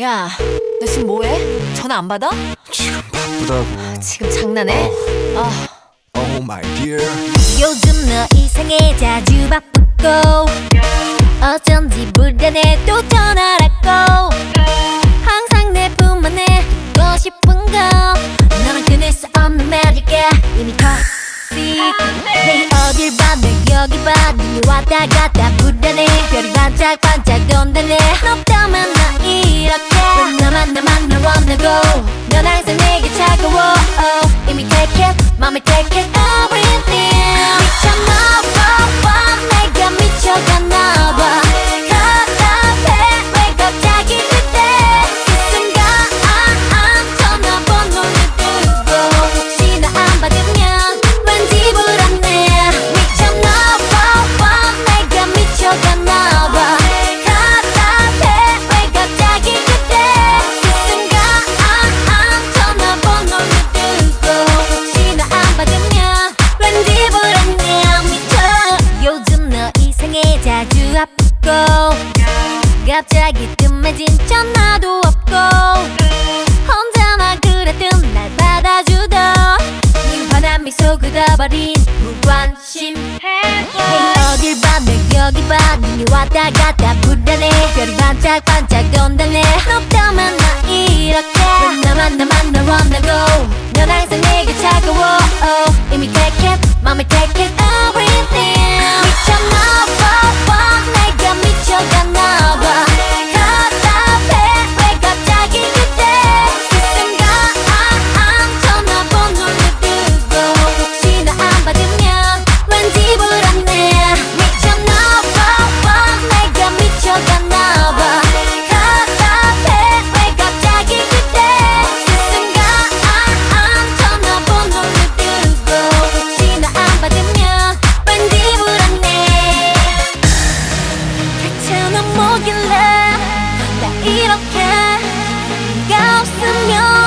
야, 너 지금 뭐해? 전화 안 받아? 지금 바쁘다고. 지금 장난해? 아, Oh my dear. 요즘 너 이상해 자주 바쁘고. 어쩐지 불안해 또 전화라고. 항상 내품 안에 두고 싶은 거. 너랑 끊을 수 없는 매력에 이미 toxic 내일 어딜 봐내 여기 봐 눈이 왔다 갔다 불안해. 별이 반짝반짝 온다네 나만 널 원하고 넌 항상 내게 차가워. oh, 이미 take it 맘에 take it 갑자기 뜸해진 전화도 없고 혼자만 그랬던 날 받아주던 네 환한 미소 굳어버린 무관심. 어딜 봐내 여기 봐. 눈이 왔다 갔다 불안해. 별이 반짝반짝 너 때문에 나 이렇게. 왜 나만 나만 널 원하고. 넌 항상 내게 차가워. Oh, 이미 take it. 맘에 take it. 뭐길래? 나 이렇게 네가 없으면